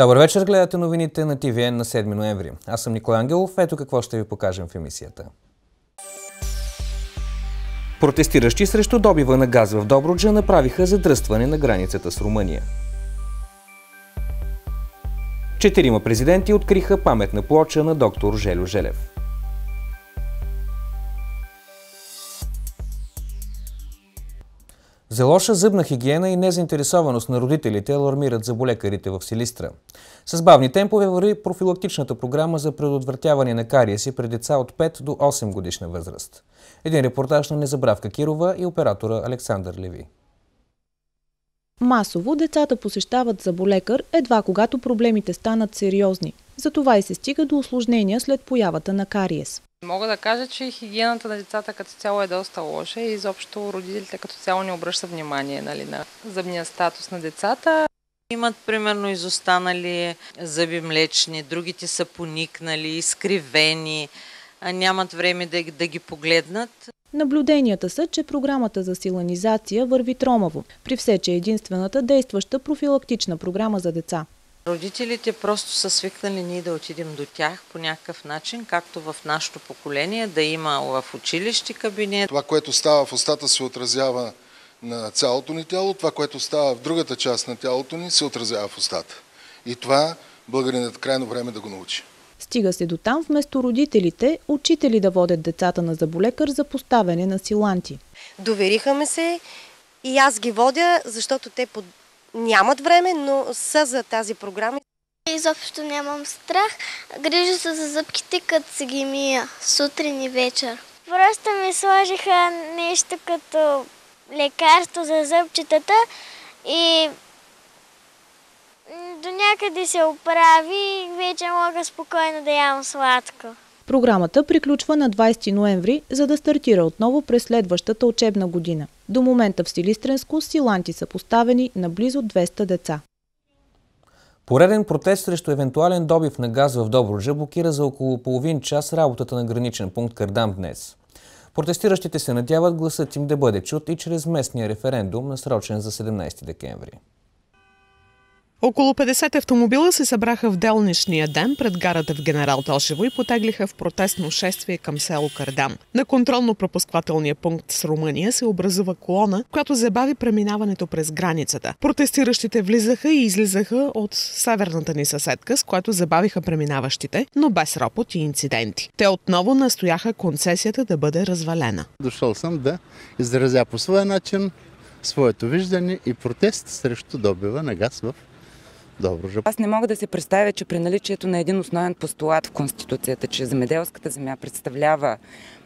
Добър вечер, гледате новините на ТВН на 7 ноември. Аз съм Николай Ангелов, ето какво ще ви покажем в емисията. Протестиращи срещу добива на газ в Добруджа направиха задръстване на границата с Румъния. Четирима президенти откриха паметна плоча на доктор Желю Желев. За лоша зъбна хигиена и незаинтересованост на родителите алармират заболекарите в Силистра. С бавни темпове върви профилактичната програма за предотвратяване на кариеси при деца от 5 до 8 годишна възраст. Един репортаж на Незабравка Кирова и оператора Александър Леви. Масово децата посещават заболекар едва когато проблемите станат сериозни. Затова и се стига до осложнения след появата на кариес. Мога да кажа, че хигиената на децата като цяло е доста лоша и изобщо родителите като цяло не обръщат внимание нали, на зъбния статус на децата. Имат примерно изостанали зъби млечни, другите са поникнали, изкривени, нямат време да, да ги погледнат. Наблюденията са, че програмата за силанизация върви тромаво, при все, че е единствената действаща профилактична програма за деца. Родителите просто са свикнали ние да отидем до тях по някакъв начин, както в нашето поколение, да има в училище кабинет. Това, което става в устата, се отразява на цялото ни тяло, това, което става в другата част на тялото ни, се отразява в устата. И това българинът крайно време да го научи. Стига се до там вместо родителите, учители да водят децата на заболекар за поставяне на силанти. Довериха ме се и аз ги водя, защото те под нямат време, но са за тази програма. Изобщо нямам страх. Грижа се за зъбките, като се ги мия сутрин и вечер. Просто ми сложиха нещо като лекарство за зъбчетата и до някъде се оправи и вече мога спокойно да ям сладко. Програмата приключва на 20 ноември, за да стартира отново през следващата учебна година. До момента в Силистренско силанти са поставени на близо 200 деца. Пореден протест срещу евентуален добив на газ в Добруджа блокира за около половин час работата на граничен пункт Кардам днес. Протестиращите се надяват гласът им да бъде чут и чрез местния референдум, насрочен за 17 декември. Около 50 автомобила се събраха в делнишния ден пред гарата в Генерал Тошево и потеглиха в протестно шествие към село Кардам. На контролно-пропусквателния пункт с Румъния се образува колона, която забави преминаването през границата. Протестиращите влизаха и излизаха от северната ни съседка, с което забавиха преминаващите, но без ропот и инциденти. Те отново настояха концесията да бъде развалена. Дошъл съм да изразя по своя начин своето виждане и протест срещу добива на газ в Добро. Аз не мога да се представя, че при наличието на един основен постулат в Конституцията, че земеделската земя представлява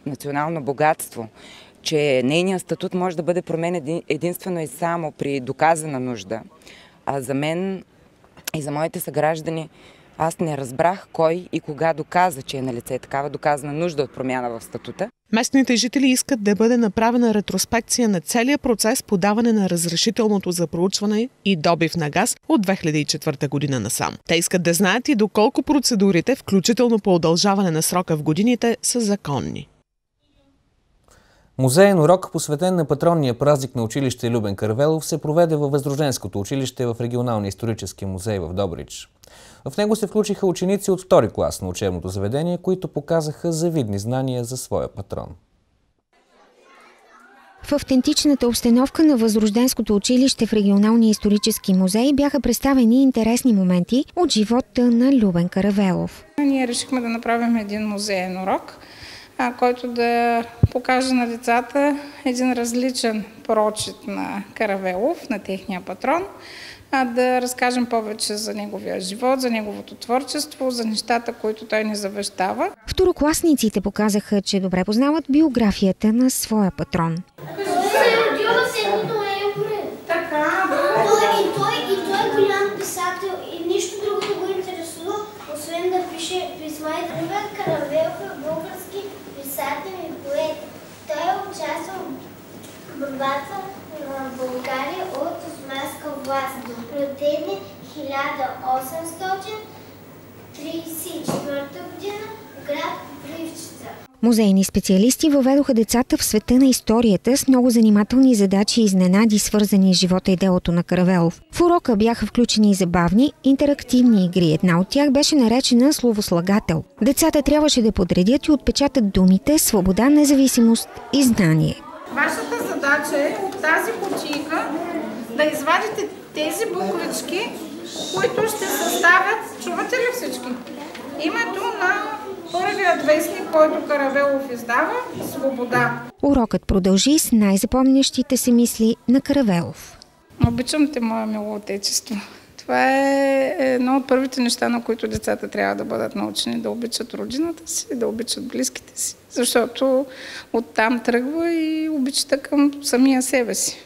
национално богатство, че нейният статут може да бъде променен единствено и само при доказана нужда. А за мен и за моите съграждани аз не разбрах кой и кога доказа, че е на лице такава доказана нужда от промяна в статута. Местните жители искат да бъде направена ретроспекция на целия процес по даване на разрешителното за проучване и добив на газ от 2004 година насам. Те искат да знаят и доколко процедурите, включително по удължаване на срока в годините, са законни. Музеен урок, посветен на патронния празник на училище Любен Карвелов, се проведе във Въздроженското училище в регионалния исторически музей в Добрич. В него се включиха ученици от втори клас на учебното заведение, които показаха завидни знания за своя патрон. В автентичната обстановка на Възрожденското училище в регионалния исторически музей бяха представени интересни моменти от живота на Любен Каравелов. Ние решихме да направим един музеен урок, който да покаже на децата един различен прочит на Каравелов, на техния патрон, а да разкажем повече за неговия живот, за неговото творчество, за нещата, които той ни завещава. Второкласниците показаха, че добре познават биографията на своя патрон. освен да пише писма и Любен Каравелов български писател и поет. Той е участвал в борбата на България от османска власт. Роден е 1834 година в град Кривчица. Музейни специалисти въведоха децата в света на историята с много занимателни задачи и изненади, свързани с живота и делото на Каравелов. В урока бяха включени и забавни, интерактивни игри. Една от тях беше наречена словослагател. Децата трябваше да подредят и отпечатат думите свобода, независимост и знание. Вашата задача е от тази кутийка да извадите тези буквички, които ще съставят, чувате ли всички? Името на първият вестник, който Каравелов издава – Свобода. Урокът продължи с най-запомнящите се мисли на Каравелов. Обичам те, мое мило отечество. Това е едно от първите неща, на които децата трябва да бъдат научени. Да обичат родината си, да обичат близките си. Защото оттам тръгва и обичата към самия себе си.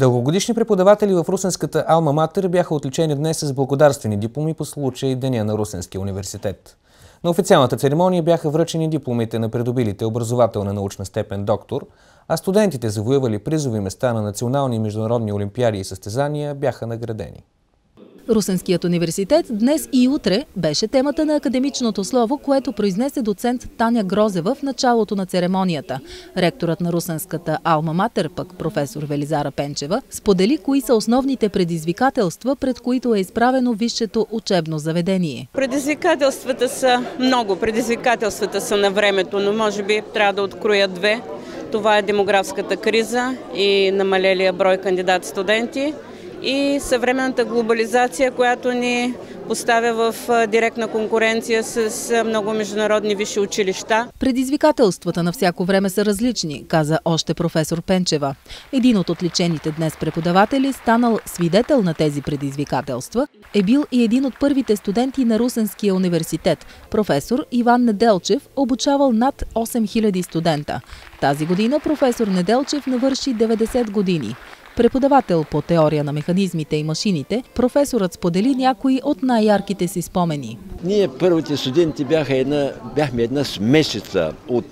Дългогодишни преподаватели в Русенската Алма Матер бяха отличени днес с благодарствени дипломи по случай Деня на Русенския университет. На официалната церемония бяха връчени дипломите на придобилите образователна научна степен доктор, а студентите, завоювали призови места на национални и международни олимпиади и състезания, бяха наградени. Русенският университет днес и утре беше темата на академичното слово, което произнесе доцент Таня Грозева в началото на церемонията. Ректорът на Русенската Алма Матер, пък професор Велизара Пенчева, сподели кои са основните предизвикателства, пред които е изправено висшето учебно заведение. Предизвикателствата са много. Предизвикателствата са на времето, но може би трябва да откроя две. Това е демографската криза и намалелия брой кандидат студенти – и съвременната глобализация, която ни поставя в директна конкуренция с много международни висши училища. Предизвикателствата на всяко време са различни, каза още професор Пенчева. Един от отличените днес преподаватели, станал свидетел на тези предизвикателства, е бил и един от първите студенти на Русенския университет, професор Иван Неделчев, обучавал над 8000 студента. Тази година професор Неделчев навърши 90 години. Преподавател по теория на механизмите и машините, професорът сподели някои от най-ярките си спомени. Ние първите студенти бяха една, бяхме една смесица от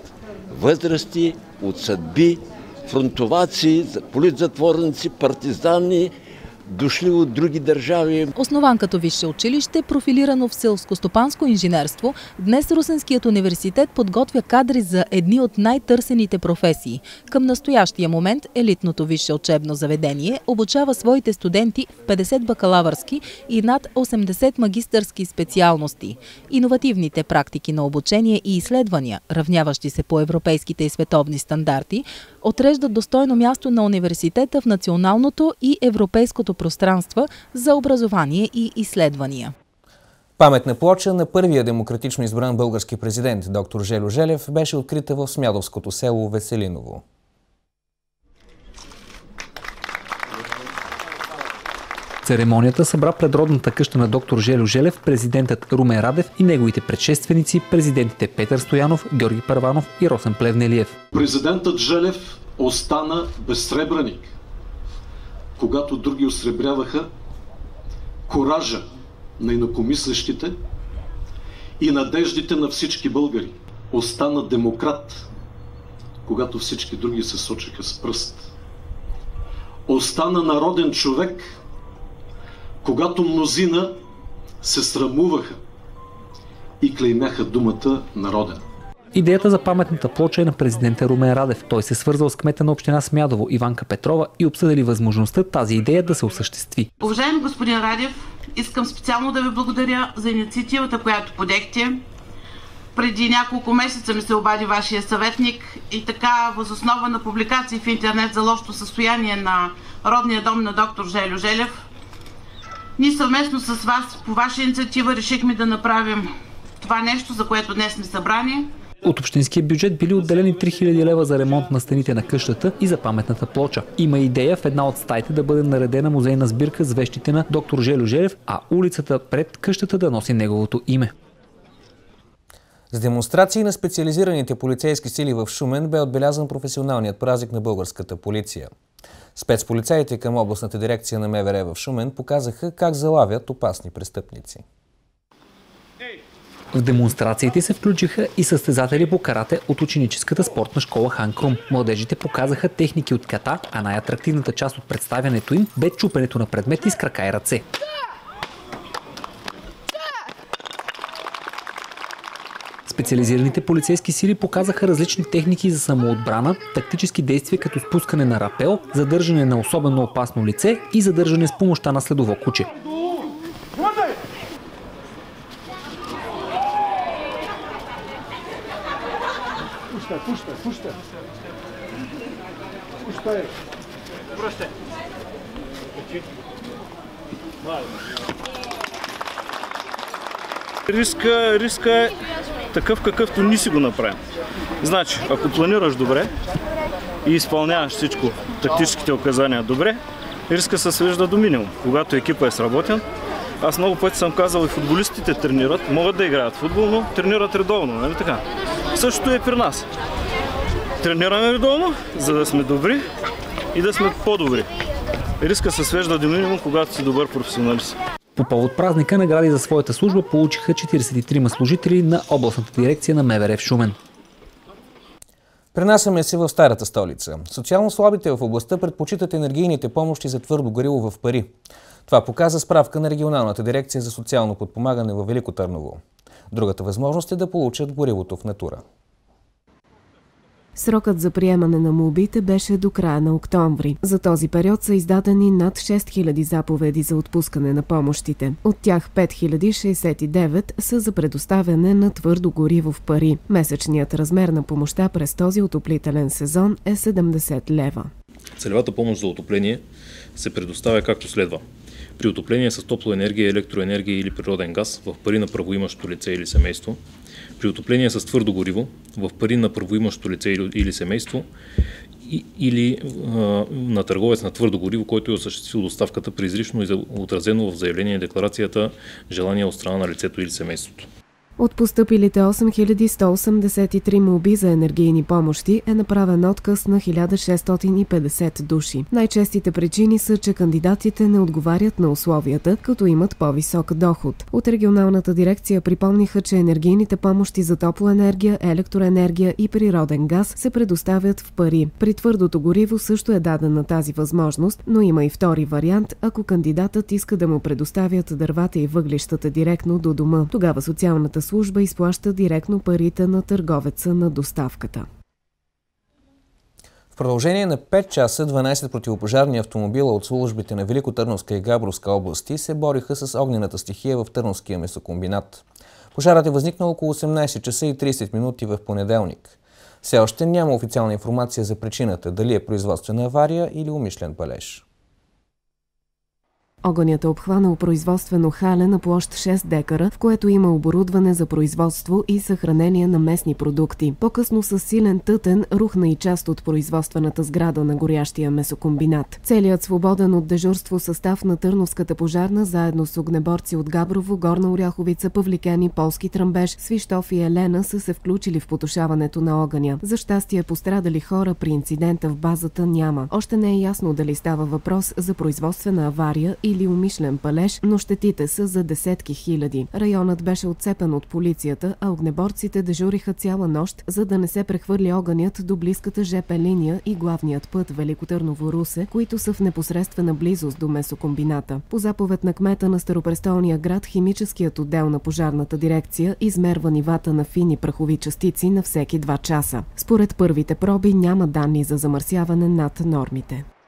възрасти, от съдби, фронтоваци, политзатворници, партизани, дошли от други държави. Основан като висше училище, профилирано в селско-стопанско инженерство, днес Русенският университет подготвя кадри за едни от най-търсените професии. Към настоящия момент елитното висше учебно заведение обучава своите студенти в 50 бакалавърски и над 80 магистърски специалности. Иновативните практики на обучение и изследвания, равняващи се по европейските и световни стандарти, отреждат достойно място на университета в националното и европейското пространства за образование и изследвания. Паметна плоча на първия демократично избран български президент, доктор Желю Желев, беше открита в Смядовското село Веселиново. Церемонията събра пред родната къща на доктор Желю Желев, президентът Румен Радев и неговите предшественици, президентите Петър Стоянов, Георги Първанов и Росен Плевнелиев. Президентът Желев остана безсребреник, когато други осребряваха коража на инакомислещите и надеждите на всички българи. Остана демократ, когато всички други се сочеха с пръст. Остана народен човек, когато мнозина се срамуваха и клеймяха думата народен. Идеята за паметната плоча е на президента Румен Радев. Той се свързал с кмета на община Смядово Иванка Петрова и обсъдили възможността тази идея да се осъществи. Уважаеми господин Радев, искам специално да ви благодаря за инициативата, която подехте. Преди няколко месеца ми се обади вашия съветник и така възоснова на публикации в интернет за лошото състояние на родния дом на доктор Желю Желев, ние съвместно с вас, по ваша инициатива, решихме да направим това нещо, за което днес сме събрани. От общинския бюджет били отделени 3000 лева за ремонт на стените на къщата и за паметната плоча. Има идея в една от стаите да бъде наредена музейна сбирка с вещите на доктор Желю Желев, а улицата пред къщата да носи неговото име. С демонстрации на специализираните полицейски сили в Шумен бе отбелязан професионалният празник на българската полиция. Спецполицаите към областната дирекция на МВР в Шумен показаха как залавят опасни престъпници. В демонстрациите се включиха и състезатели по карате от ученическата спортна школа Хан Крум. Младежите показаха техники от ката, а най-атрактивната част от представянето им бе чупенето на предмети с крака и ръце. Специализираните полицейски сили показаха различни техники за самоотбрана, тактически действия като спускане на рапел, задържане на особено опасно лице и задържане с помощта на следово куче. Пуштай. Риска, риска е такъв какъвто ни си го направим. Значи, ако планираш добре и изпълняваш всичко, тактическите указания добре, риска се свежда до минимум. Когато екипа е сработен, аз много пъти съм казал и футболистите тренират, могат да играят футбол, но тренират редовно, нали така? Същото е при нас. Тренираме редовно, за да сме добри и да сме по-добри. Риска се свежда до минимум, когато си добър професионалист. По повод празника награди за своята служба получиха 43 служители на областната дирекция на МВР в Шумен. Пренасяме се в старата столица. Социално слабите в областта предпочитат енергийните помощи за твърдо горило в пари. Това показа справка на регионалната дирекция за социално подпомагане в Велико Търново. Другата възможност е да получат горивото в натура. Срокът за приемане на молбите беше до края на октомври. За този период са издадени над 6000 заповеди за отпускане на помощите. От тях 5069 са за предоставяне на твърдо гориво в пари. Месечният размер на помощта през този отоплителен сезон е 70 лева. Целевата помощ за отопление се предоставя както следва. При отопление с топлоенергия, електроенергия или природен газ в пари на правоимащо лице или семейство – при отопление с твърдо гориво в пари на правоимащо лице или, семейство и, или а, на търговец на твърдо гориво, който е осъществил доставката при изрично отразено в заявление и декларацията желание от страна на лицето или семейството. От поступилите 8183 молби за енергийни помощи е направен отказ на 1650 души. Най-честите причини са, че кандидатите не отговарят на условията, като имат по-висок доход. От регионалната дирекция припомниха, че енергийните помощи за топлоенергия, електроенергия и природен газ се предоставят в пари. При твърдото гориво също е дадена тази възможност, но има и втори вариант, ако кандидатът иска да му предоставят дървата и въглищата директно до дома. Тогава социалната служба изплаща директно парите на търговеца на доставката. В продължение на 5 часа 12 противопожарни автомобила от службите на Великотърновска и Габровска области се бориха с огнената стихия в Търновския месокомбинат. Пожарът е възникнал около 18 часа и 30 минути в понеделник. Все още няма официална информация за причината, дали е производствена авария или умишлен палеж. Огънят е обхванал производствено хале на площ 6 декара, в което има оборудване за производство и съхранение на местни продукти. По-късно с силен тътен рухна и част от производствената сграда на горящия месокомбинат. Целият свободен от дежурство състав на Търновската пожарна, заедно с огнеборци от Габрово, Горна Оряховица, Павликени, Полски Тръмбеж, Свищов и Елена са се включили в потушаването на огъня. За щастие пострадали хора при инцидента в базата няма. Още не е ясно дали става въпрос за производствена авария или умишлен палеж, но щетите са за десетки хиляди. Районът беше отцепен от полицията, а огнеборците дежуриха цяла нощ, за да не се прехвърли огънят до близката ЖП линия и главният път Велико Търново-Русе, които са в непосредствена близост до месокомбината. По заповед на кмета на Старопрестолния град, химическият отдел на пожарната дирекция измерва нивата на фини прахови частици на всеки 2 часа. Според първите проби няма данни за замърсяване над нормите.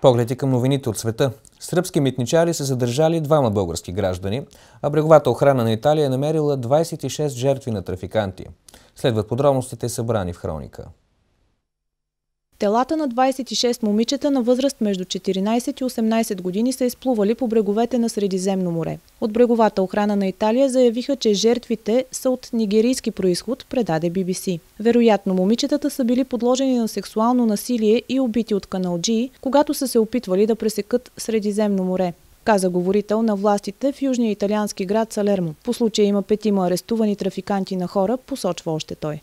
Погледи към новините от света. Сръбски митничари са задържали двама български граждани, а бреговата охрана на Италия е намерила 26 жертви на трафиканти. Следват подробностите събрани в хроника. Телата на 26 момичета на възраст между 14 и 18 години са изплували по бреговете на Средиземно море. От бреговата охрана на Италия заявиха, че жертвите са от нигерийски происход, предаде BBC. Вероятно, момичетата са били подложени на сексуално насилие и убити от каналджии, когато са се опитвали да пресекат Средиземно море каза говорител на властите в южния италиански град Салермо. По случая има петима арестувани трафиканти на хора, посочва още той.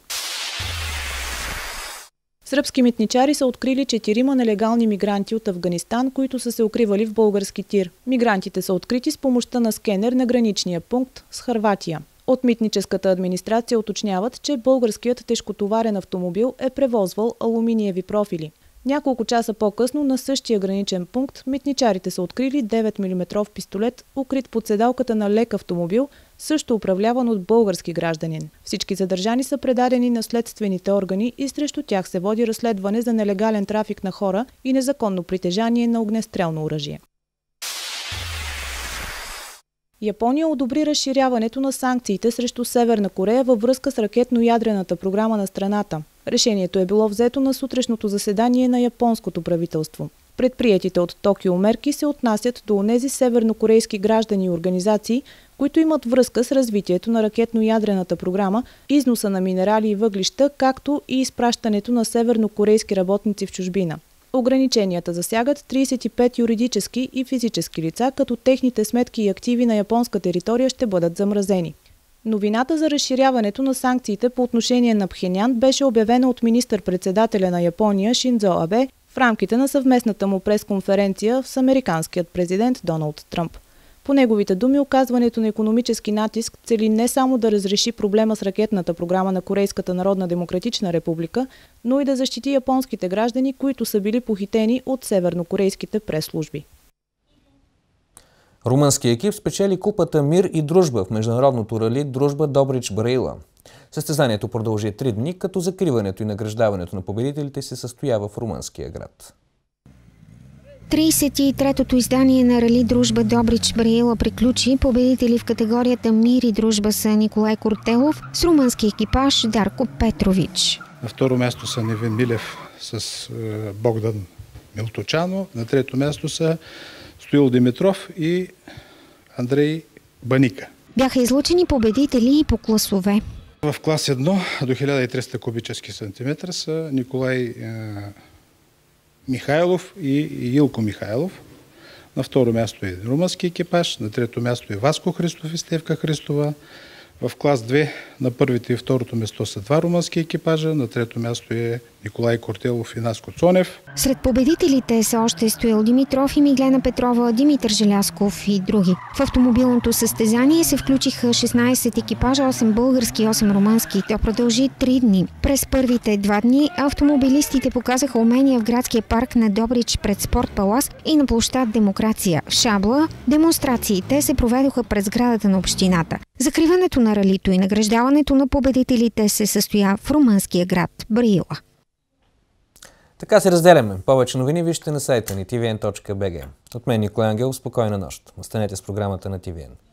Сръбски митничари са открили четирима нелегални мигранти от Афганистан, които са се укривали в български тир. Мигрантите са открити с помощта на скенер на граничния пункт с Харватия. От митническата администрация уточняват, че българският тежкотоварен автомобил е превозвал алуминиеви профили. Няколко часа по-късно на същия граничен пункт митничарите са открили 9 мм пистолет, укрит под седалката на лек автомобил, също управляван от български гражданин. Всички задържани са предадени на следствените органи и срещу тях се води разследване за нелегален трафик на хора и незаконно притежание на огнестрелно оръжие. Япония одобри разширяването на санкциите срещу Северна Корея във връзка с ракетно-ядрената програма на страната. Решението е било взето на сутрешното заседание на японското правителство. Предприятите от Токио мерки се отнасят до онези севернокорейски граждани и организации, които имат връзка с развитието на ракетно-ядрената програма, износа на минерали и въглища, както и изпращането на севернокорейски работници в чужбина. Ограниченията засягат 35 юридически и физически лица, като техните сметки и активи на японска територия ще бъдат замразени. Новината за разширяването на санкциите по отношение на Пхенян беше обявена от министър-председателя на Япония Шинзо Абе в рамките на съвместната му пресконференция с американският президент Доналд Тръмп. По неговите думи, оказването на економически натиск цели не само да разреши проблема с ракетната програма на Корейската народна демократична република, но и да защити японските граждани, които са били похитени от севернокорейските прес-служби. Румънски екип спечели купата Мир и дружба в международното рали Дружба Добрич Браила. Състезанието продължи три дни, като закриването и награждаването на победителите се състоява в румънския град. 33-тото издание на Рали Дружба Добрич Браила приключи. Победители в категорията Мир и Дружба са Николай Кортелов с румънски екипаж Дарко Петрович. На второ място са Невин Милев с е, Богдан Милточано. На трето място са Стоил Димитров и Андрей Баника. Бяха излучени победители и по класове. В клас 1 до 1300 кубически сантиметра са Николай е, Михайлов и Илко Михайлов. На второ място е румънски екипаж, на трето място е Васко Христов и Стевка Христова. В клас 2 на първите и второто место са два румънски екипажа, на трето място е Николай Кортелов и Наско Цонев. Сред победителите са още Стоил Димитров и Миглена Петрова, Димитър Желясков и други. В автомобилното състезание се включиха 16 екипажа, 8 български и 8 румънски. То продължи 3 дни. През първите два дни автомобилистите показаха умения в градския парк на Добрич пред Спорт Палас и на площад Демокрация. В Шабла демонстрациите се проведоха през сградата на общината. Закриването на ралито и награждаването на победителите се състоя в румънския град Браила. Така се разделяме. Повече новини вижте на сайта ни tvn.bg. От мен Николай Ангел, спокойна нощ. Останете с програмата на TVN.